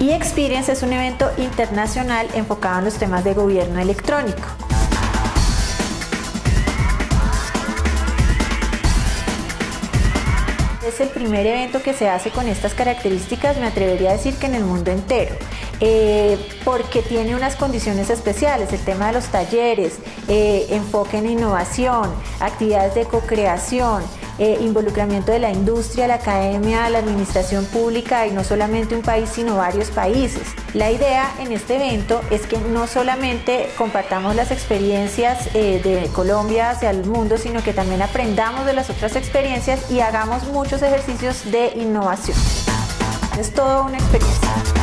Y Experience es un evento internacional enfocado en los temas de gobierno electrónico. Es el primer evento que se hace con estas características, me atrevería a decir que en el mundo entero. Eh, porque tiene unas condiciones especiales, el tema de los talleres, eh, enfoque en innovación, actividades de co-creación, eh, involucramiento de la industria, la academia, la administración pública y no solamente un país, sino varios países. La idea en este evento es que no solamente compartamos las experiencias eh, de Colombia hacia el mundo, sino que también aprendamos de las otras experiencias y hagamos muchos ejercicios de innovación. Es toda una experiencia.